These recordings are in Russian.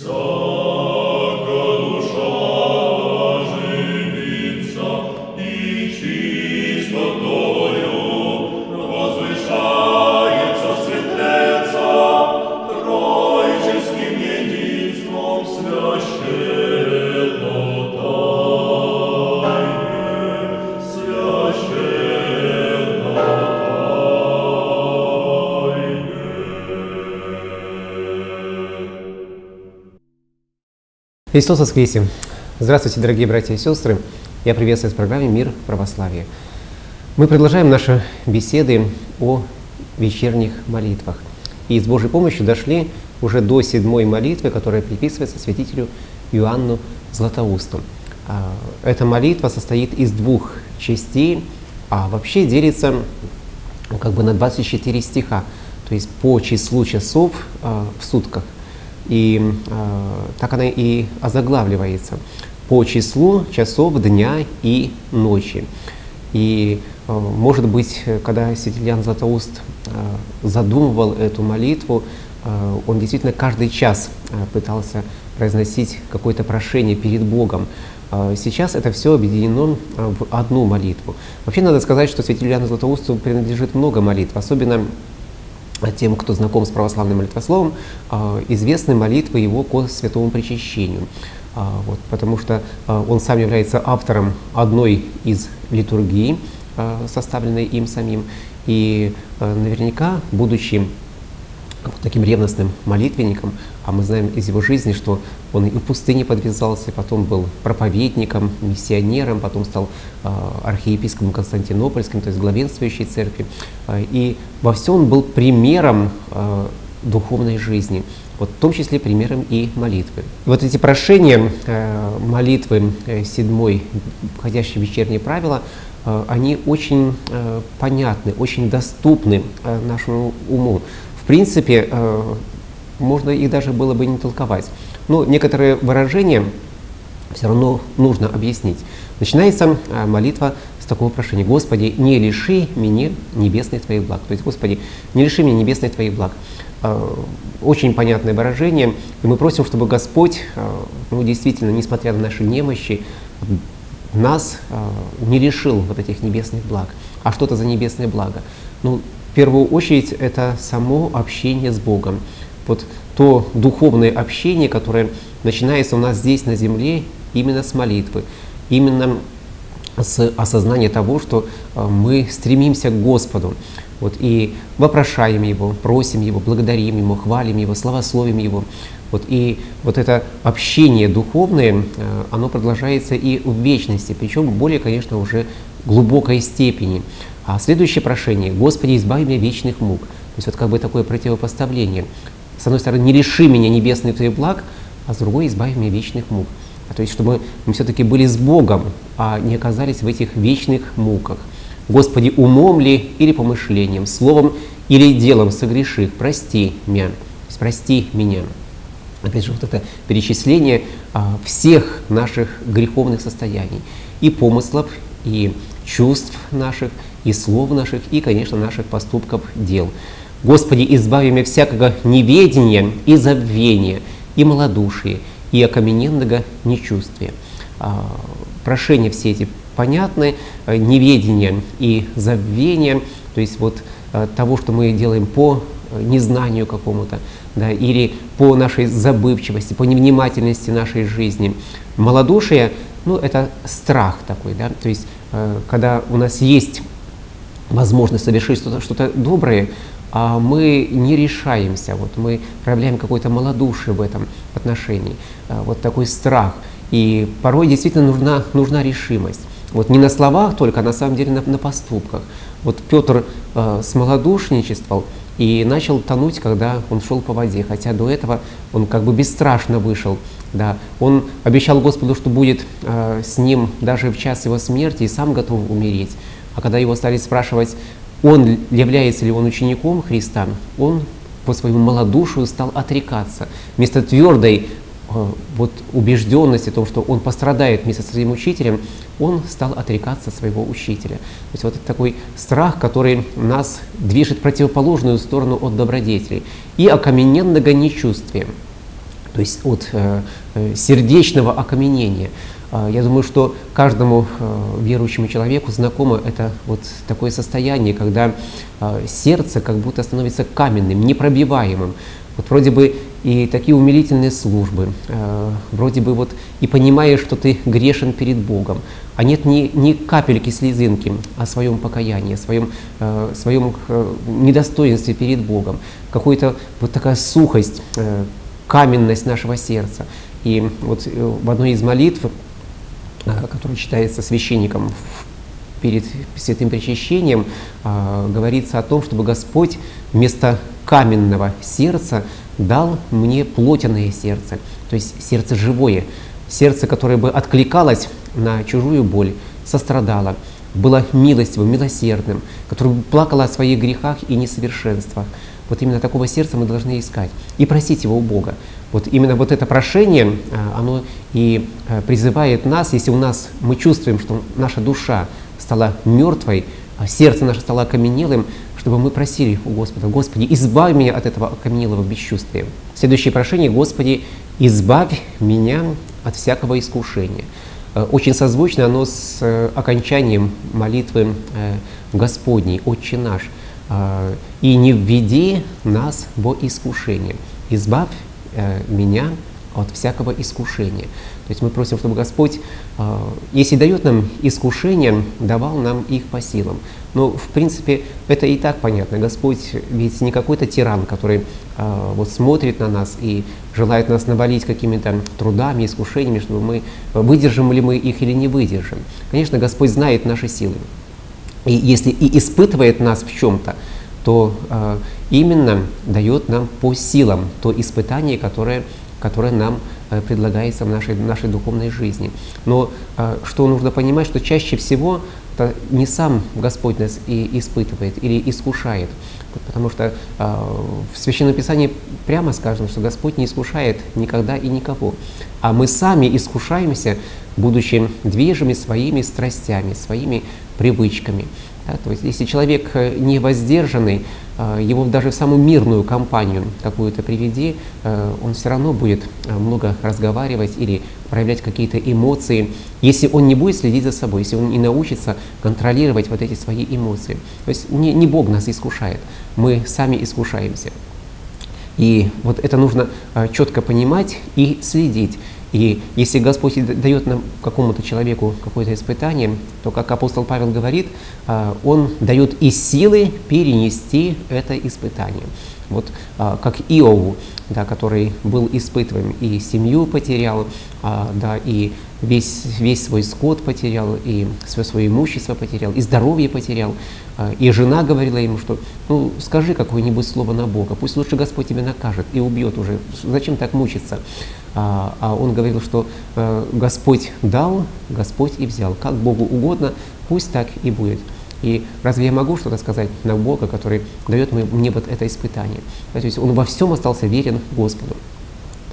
So Христос воскресе! Здравствуйте, дорогие братья и сестры! Я приветствую в программе «Мир православия». Мы продолжаем наши беседы о вечерних молитвах. И с Божьей помощью дошли уже до седьмой молитвы, которая приписывается святителю Иоанну Златоусту. А, эта молитва состоит из двух частей, а вообще делится ну, как бы на 24 стиха, то есть по числу часов а, в сутках – и э, так она и озаглавливается по числу часов дня и ночи. И, э, может быть, когда святитель Ян Златоуст э, задумывал эту молитву, э, он действительно каждый час э, пытался произносить какое-то прошение перед Богом. Сейчас это все объединено в одну молитву. Вообще надо сказать, что святителю Яну Златоусту принадлежит много молитв, особенно тем, кто знаком с православным молитвословом, а, известны молитвы его к святому причащению. А, вот, потому что он сам является автором одной из литургий, составленной им самим. И наверняка, будучи таким ревностным молитвенником, а мы знаем из его жизни, что он и в пустыне подвязался, потом был проповедником, миссионером, потом стал э, архиепископом Константинопольским, то есть главенствующей церкви. Э, и во всем он был примером э, духовной жизни, вот в том числе примером и молитвы. Вот эти прошения молитвы э, седьмой, входящие в вечерние правила, они очень э, понятны, очень доступны э, нашему уму принципе, э, можно их даже было бы не толковать. Но некоторые выражения все равно нужно объяснить. Начинается э, молитва с такого прошения. «Господи, не лиши меня небесных Твоих благ». То есть, «Господи, не лиши меня небесных Твоих благ». Э, очень понятное выражение. И мы просим, чтобы Господь, ну, действительно, несмотря на наши немощи, нас не лишил вот этих небесных благ. А что это за небесное благо? Ну, в первую очередь это само общение с Богом. Вот то духовное общение, которое начинается у нас здесь на земле именно с молитвы, именно с осознания того, что э, мы стремимся к Господу. Вот, и вопрошаем Его, просим Его, благодарим Его, хвалим Его, славословим Его. Вот, и вот это общение духовное, э, оно продолжается и в вечности, причем более, конечно, уже глубокой степени. А следующее прошение «Господи, избави меня вечных мук». То есть вот как бы такое противопоставление. С одной стороны, не лиши меня небесных твоих благ, а с другой избави меня вечных мук. А то есть, чтобы мы все-таки были с Богом, а не оказались в этих вечных муках. Господи, умом ли или помышлением, словом или делом согрешив, прости меня. Прости меня. Опять же, вот это перечисление а, всех наших греховных состояний, и помыслов, и чувств наших, и слов наших, и, конечно, наших поступков, дел. Господи, избави меня всякого неведения и забвения, и малодушия, и окамененного нечувствия. А, прошения все эти понятны, э, неведение и забвение, то есть вот э, того, что мы делаем по э, незнанию какому-то, да, или по нашей забывчивости, по невнимательности нашей жизни. Малодушие, ну, это страх такой, да, то есть когда у нас есть возможность совершить что-то что доброе, а мы не решаемся, вот мы проявляем какое-то малодушие в этом отношении, а, вот такой страх. И порой действительно нужна, нужна решимость. Вот не на словах только, а на самом деле на, на поступках. Вот Петр э, смолодушничествовал и начал тонуть, когда он шел по воде, хотя до этого он как бы бесстрашно вышел. Да. Он обещал Господу, что будет э, с ним даже в час его смерти и сам готов умереть. А когда его стали спрашивать, он является ли он учеником Христа, он по своему малодушию стал отрекаться. Вместо твердой э, вот, убежденности о том, что он пострадает вместе со своим учителем, он стал отрекаться своего учителя. То есть вот это такой страх, который нас движет в противоположную сторону от добродетелей. И окамененного нечувствия. то есть от сердечного окаменения. Я думаю, что каждому верующему человеку знакомо это вот такое состояние, когда сердце как будто становится каменным, непробиваемым. Вот вроде бы и такие умилительные службы, э, вроде бы вот и понимаешь, что ты грешен перед Богом, а нет ни, ни капельки слезинки о своем покаянии, о своем, э, своем э, недостоинстве перед Богом, какая-то вот такая сухость, э, каменность нашего сердца. И вот э, в одной из молитв, э, которая читается священником перед святым причащением, э, говорится о том, чтобы Господь вместо каменного сердца дал мне плотяное сердце, то есть сердце живое, сердце, которое бы откликалось на чужую боль, сострадало, было милостивым, милосердным, которое бы плакало о своих грехах и несовершенствах. Вот именно такого сердца мы должны искать и просить его у Бога. Вот именно вот это прошение, а, оно и а, призывает нас, если у нас мы чувствуем, что наша душа стала мертвой, а сердце наше стало окаменелым, чтобы мы просили у Господа, Господи, избавь меня от этого окаменелого бесчувствия. Следующее прошение, Господи, избавь меня от всякого искушения. Э, очень созвучно оно с э, окончанием молитвы э, Господней, Отче наш. «И не введи нас во искушение, избавь меня от всякого искушения». То есть мы просим, чтобы Господь, если дает нам искушение, давал нам их по силам. Но, в принципе, это и так понятно. Господь ведь не какой-то тиран, который э, вот смотрит на нас и желает нас навалить какими-то трудами, искушениями, чтобы мы, выдержим ли мы их или не выдержим. Конечно, Господь знает наши силы. И если и испытывает нас в чем-то, то э, именно дает нам по силам то испытание, которое, которое нам э, предлагается в нашей, в нашей духовной жизни. Но э, что нужно понимать, что чаще всего это не сам Господь нас и испытывает или искушает, потому что э, в Священном Писании прямо сказано, что Господь не искушает никогда и никого, а мы сами искушаемся, будучи движими своими страстями, своими привычками. Да, то есть, если человек э, не воздержанный, э, его даже в самую мирную компанию какую-то приведи, э, он все равно будет много разговаривать или проявлять какие-то эмоции, если он не будет следить за собой, если он не научится контролировать вот эти свои эмоции. То есть не, не Бог нас искушает, мы сами искушаемся. И вот это нужно четко понимать и следить. И если Господь дает нам какому-то человеку какое-то испытание, то, как апостол Павел говорит, а, Он дает и силы перенести это испытание. Вот а, как Иову, да, который был испытываем, и семью потерял, а, да, и весь, весь свой скот потерял, и все свое имущество потерял, и здоровье потерял. И жена говорила ему, что ну скажи какое-нибудь слово на Бога, пусть лучше Господь тебя накажет и убьет уже. Зачем так мучиться? А, а он говорил, что э, Господь дал, Господь и взял. Как Богу угодно, пусть так и будет. И разве я могу что-то сказать на Бога, который дает мне вот это испытание? То есть он во всем остался верен Господу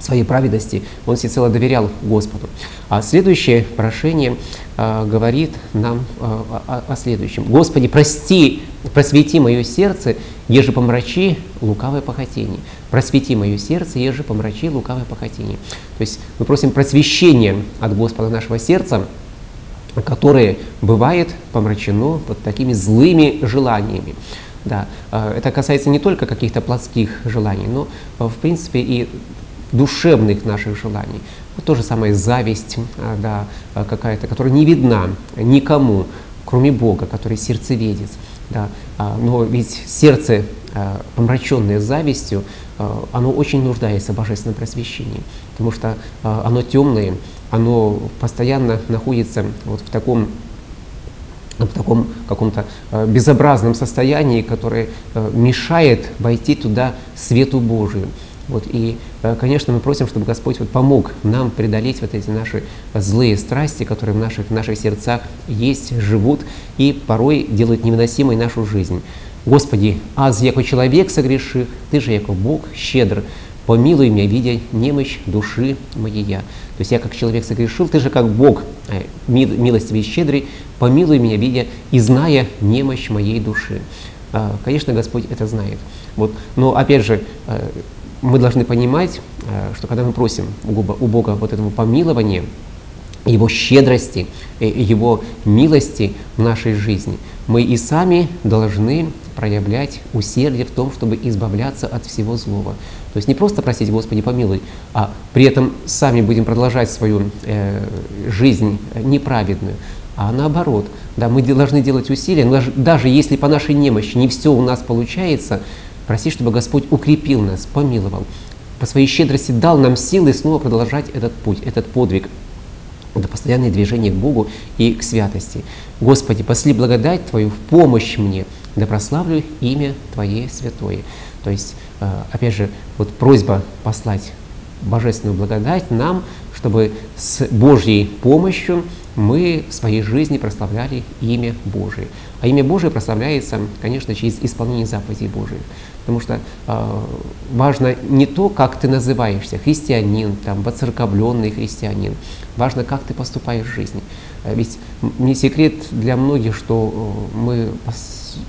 своей праведности, он всецело доверял Господу. А следующее прошение э, говорит нам э, о, о следующем. «Господи, прости, просвети мое сердце, еже помрачи лукавое похотение». «Просвети мое сердце, еже помрачи лукавое похотение». То есть мы просим просвещения от Господа нашего сердца, которое бывает помрачено вот такими злыми желаниями. Да, э, это касается не только каких-то плотских желаний, но, э, в принципе, и душевных наших желаний. Вот то же самое зависть, а, да, какая-то, которая не видна никому, кроме Бога, который сердцеведец. Да. Но ведь сердце, помраченное завистью, оно очень нуждается в божественном просвещении, потому что оно темное, оно постоянно находится вот в таком в таком каком-то безобразном состоянии, которое мешает войти туда свету Божию. Вот, и, э, конечно, мы просим, чтобы Господь вот помог нам преодолеть вот эти наши злые страсти, которые в наших, в наших сердцах есть, живут и порой делают невыносимой нашу жизнь. Господи, аз яко человек согреших, Ты же яко Бог щедр, помилуй меня, видя немощь души моей я. То есть я как человек согрешил, Ты же как Бог э, милостивый и щедрый, помилуй меня, видя и зная немощь моей души. А, конечно, Господь это знает. Вот. Но опять же, э, мы должны понимать, что когда мы просим у Бога вот этого помилования, его щедрости, Его милости в нашей жизни. Мы и сами должны проявлять усердие в том, чтобы избавляться от всего злого. То есть не просто просить «Господи, помилуй», а при этом сами будем продолжать свою э, жизнь неправедную, а наоборот, да, мы должны делать усилия, даже, даже если по нашей немощи не все у нас получается, просить, чтобы Господь укрепил нас, помиловал, по своей щедрости дал нам силы снова продолжать этот путь, этот подвиг – это постоянное движение к Богу и к святости. Господи, посли благодать Твою в помощь мне, да прославлю имя Твое святое. То есть, э, опять же, вот просьба послать божественную благодать нам, чтобы с Божьей помощью мы в своей жизни прославляли имя Божие. А имя Божие прославляется, конечно, через исполнение заповедей Божьих. Потому что э, важно не то, как ты называешься, христианин, там, воцерковленный христианин. Важно, как ты поступаешь в жизни. Э, ведь не секрет для многих, что э, мы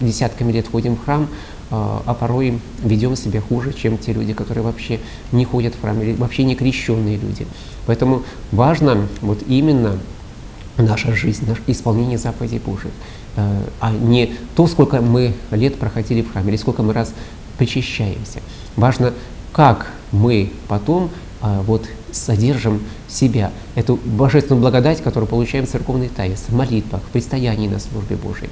десятками лет ходим в храм, а порой ведем себя хуже, чем те люди, которые вообще не ходят в храм, или вообще не крещенные люди. Поэтому важно вот именно наша жизнь, наше исполнение заповедей Божьих, а не то, сколько мы лет проходили в храме, или сколько мы раз причащаемся. Важно, как мы потом а, вот содержим себя, эту божественную благодать, которую получаем в церковной таинстве, в молитвах, в предстоянии на службе Божией.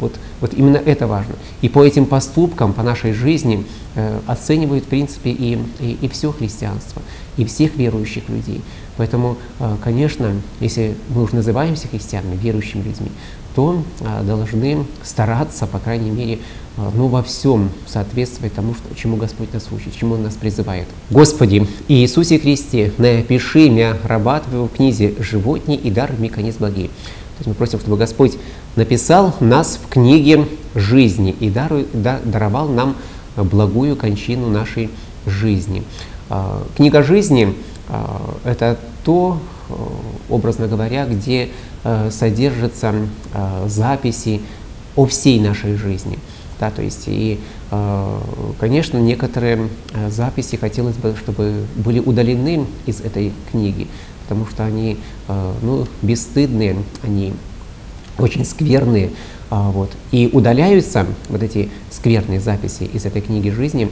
Вот, вот именно это важно. И по этим поступкам, по нашей жизни э, оценивают, в принципе, и, и, и все христианство, и всех верующих людей. Поэтому, э, конечно, если мы уже называемся христианами, верующими людьми, то э, должны стараться, по крайней мере, а, ну, во всем соответствовать тому, что, чему Господь нас учит, чему Он нас призывает. Господи, Иисусе Христе, напиши мя раба Твоего в книге «Животни и дар ми конец благие». То есть мы просим, чтобы Господь написал нас в книге жизни и дару, да, даровал нам благую кончину нашей жизни. А, книга жизни а, – это то, образно говоря, где содержатся записи о всей нашей жизни – да, то есть и, э, конечно, некоторые э, записи хотелось бы, чтобы были удалены из этой книги, потому что они э, ну, бесстыдные, они очень скверные, а, вот. И удаляются вот эти скверные записи из этой книги жизни,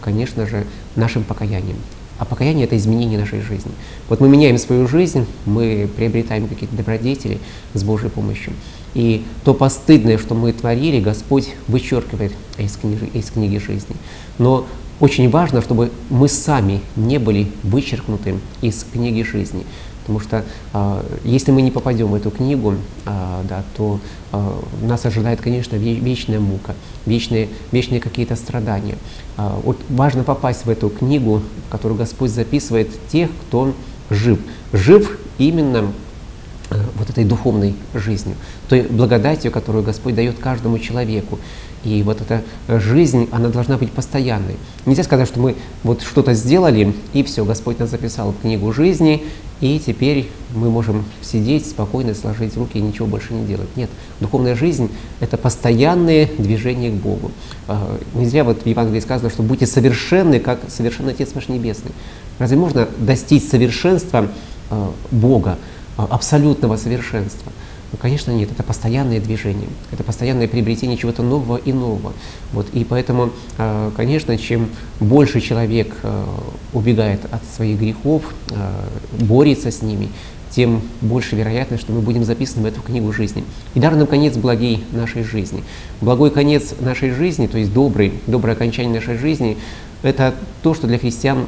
конечно же, нашим покаянием. А покаяние – это изменение нашей жизни. Вот мы меняем свою жизнь, мы приобретаем какие-то добродетели с Божьей помощью. И то постыдное, что мы творили, Господь вычеркивает из книги, из книги жизни. Но очень важно, чтобы мы сами не были вычеркнуты из книги жизни. Потому что э, если мы не попадем в эту книгу, э, да, то э, нас ожидает, конечно, вечная мука, вечные, вечные какие-то страдания. Э, вот важно попасть в эту книгу, которую Господь записывает тех, кто жив. Жив именно вот этой духовной жизнью, той благодатью, которую Господь дает каждому человеку. И вот эта жизнь, она должна быть постоянной. Нельзя сказать, что мы вот что-то сделали, и все, Господь нас записал в книгу жизни, и теперь мы можем сидеть спокойно, сложить руки и ничего больше не делать. Нет, духовная жизнь – это постоянное движение к Богу. Э, не зря вот в Евангелии сказано, что будьте совершенны, как совершенный Отец ваш Небесный. Разве можно достичь совершенства э, Бога? А, абсолютного совершенства. Ну, конечно, нет, это постоянное движение, это постоянное приобретение чего-то нового и нового. Вот, и поэтому, а, конечно, чем больше человек а, убегает от своих грехов, борется с ними, тем больше вероятность, что мы будем записаны в эту книгу жизни. И дар нам конец благий нашей жизни. Благой конец нашей жизни, то есть добрый, доброе окончание нашей жизни, это то, что для христиан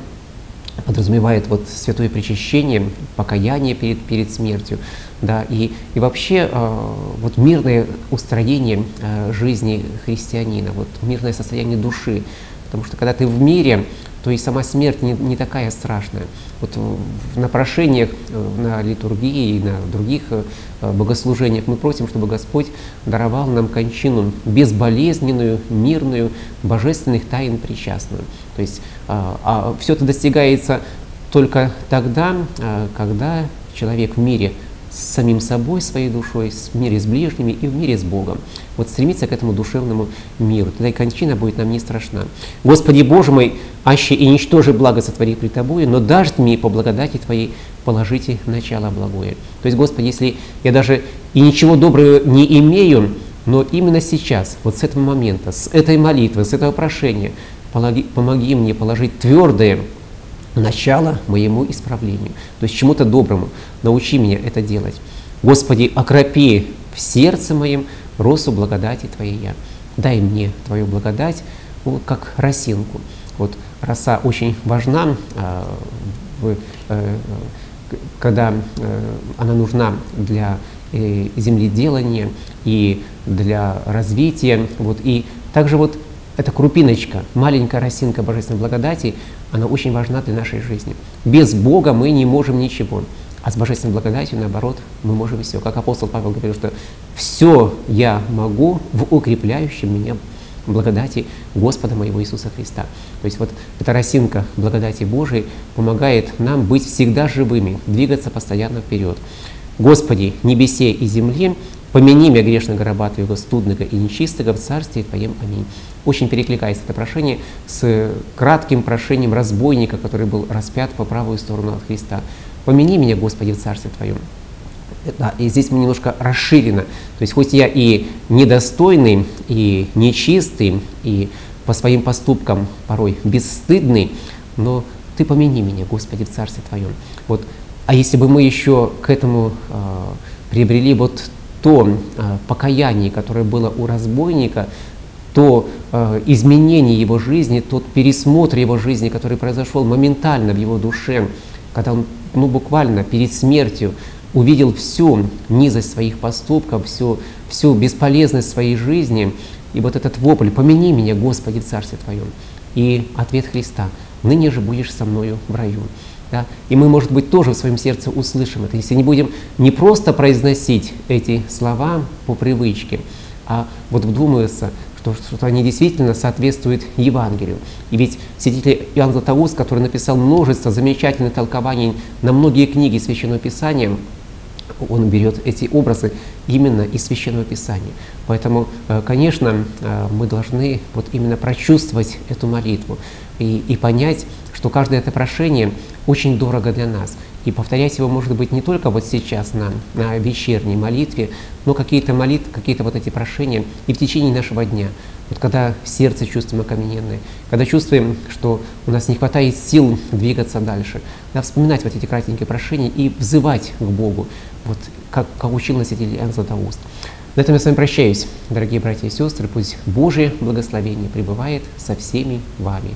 подразумевает вот святое причащение, покаяние перед, перед смертью, да, и, и вообще э, вот мирное устроение э, жизни христианина, вот мирное состояние души, потому что когда ты в мире, то и сама смерть не, не такая страшная. Вот на прошениях, э, на литургии и на других э, богослужениях мы просим, чтобы Господь даровал нам кончину безболезненную, мирную, божественных тайн причастную. То есть а, а все это достигается только тогда, а, когда человек в мире с самим собой, своей душой, в мире с ближними и в мире с Богом. Вот стремиться к этому душевному миру. Тогда и кончина будет нам не страшна. Господи Боже мой, аще и ничтоже благо сотвори при Тобою, но дашь мне по благодати Твоей положите начало благое. То есть, Господи, если я даже и ничего доброго не имею, но именно сейчас, вот с этого момента, с этой молитвы, с этого прошения, помоги, мне положить твердое начало моему исправлению, то есть чему-то доброму. Научи меня это делать. Господи, окропи в сердце моем росу благодати Твоей я. Дай мне Твою благодать, вот как росинку. Вот роса очень важна, э, в, э, когда э, она нужна для э, земледелания и для развития. Вот, и также вот эта крупиночка, маленькая росинка Божественной благодати, она очень важна для нашей жизни. Без Бога мы не можем ничего. А с божественной благодатью, наоборот, мы можем все. Как апостол Павел говорил, что все я могу в укрепляющем меня благодати Господа моего Иисуса Христа. То есть вот эта росинка благодати Божией помогает нам быть всегда живыми, двигаться постоянно вперед. Господи, небесе и земле, помяни меня грешного раба Твоего, студного и нечистого в Царстве Твоем. Аминь. Очень перекликается это прошение с кратким прошением разбойника, который был распят по правую сторону от Христа. «Помяни меня, Господи, в Царстве Твоем». Да, и здесь мы немножко расширено. То есть хоть я и недостойный, и нечистый, и по своим поступкам порой бесстыдный, но Ты помяни меня, Господи, в Царстве Твоем. Вот. А если бы мы еще к этому э, приобрели вот то э, покаяние, которое было у разбойника, то э, изменение его жизни, тот пересмотр его жизни, который произошел моментально в его душе, когда он ну, буквально перед смертью увидел всю низость своих поступков, всю, всю бесполезность своей жизни, и вот этот вопль «Помяни меня, Господи, в Царстве Твоем!» И ответ Христа «Ныне же будешь со мною в раю». Да? И мы, может быть, тоже в своем сердце услышим это, если не будем не просто произносить эти слова по привычке, а вот вдумываться, что, что они действительно соответствуют Евангелию. И ведь святитель Иоанн Златоуст, который написал множество замечательных толкований на многие книги Священного Писания, он берет эти образы именно из Священного Писания. Поэтому, э, конечно, э, мы должны вот именно прочувствовать эту молитву и, и понять, что каждое это прошение очень дорого для нас. И повторять его может быть не только вот сейчас на, на вечерней молитве, но какие-то молитвы, какие-то вот эти прошения и в течение нашего дня. Вот когда сердце чувствуем окамененное, когда чувствуем, что у нас не хватает сил двигаться дальше, да, вспоминать вот эти кратенькие прошения и взывать к Богу, вот как, как учил нас Иоанн Златоуст. На этом я с вами прощаюсь, дорогие братья и сестры. Пусть Божие благословение пребывает со всеми вами.